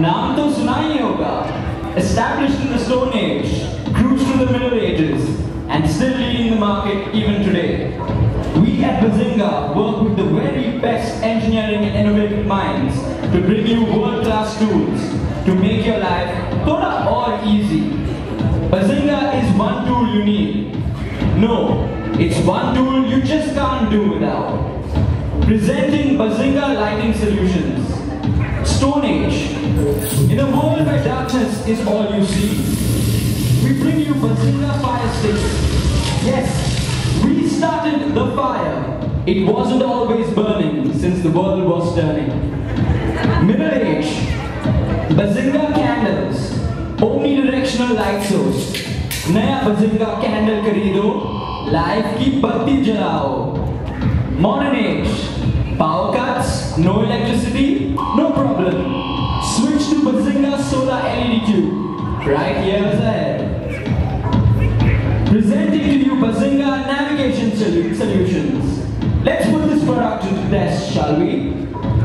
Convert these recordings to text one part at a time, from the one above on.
नाम तो सुना ही होगा established in the stone age cruised through the middle ages and still leading the market even today we at bazinga work with the very best engineering and innovative minds to bring you world-class tools to make your life thoda or easy bazinga is one tool you need no it's one tool you just can't do without presenting bazinga lighting solutions Stone Age. In a world where darkness is all you see, we bring you Bazinga Fire Station. Yes, we started the fire. It wasn't always burning since the world was turning. Middle Age, Bazinga candles, omnidirectional light source. नया Bazinga candle खरीदो, life की बत्ती जलाओ. Modern age, power cuts, no electricity, no problem. to Bazinga Solar LED Tube, right years ahead. Presenting to you Bazinga Navigation Solutions. Let's put this product to the test, shall we?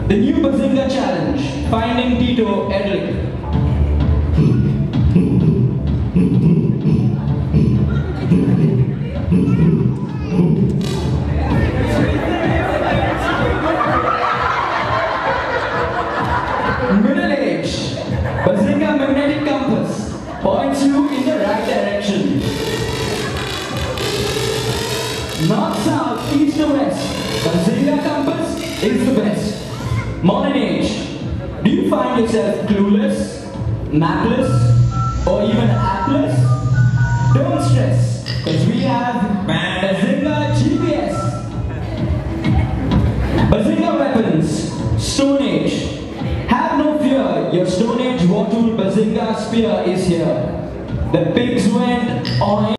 The new Bazinga Challenge, Finding Tito Edlick. Middle age, Bazinga magnetic compass points you in the right direction. North, south, east to west, Bazinga compass is the best. Modern age, do you find yourself clueless, mapless, or even appless? Don't stress, because we have Bazinga GPS. Bazinga weapons, Stone Age. Have no fear, your Stone Age war tool Bazinga spear is here. The pigs went on